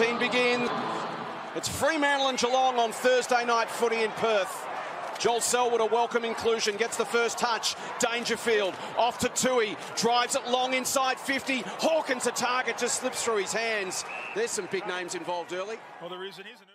begin. It's Fremantle and Geelong on Thursday night footy in Perth. Joel Selwood, a welcome inclusion, gets the first touch. Dangerfield off to Tuohy, drives it long inside 50. Hawkins a target, just slips through his hands. There's some big names involved early. Well, there is and isn't?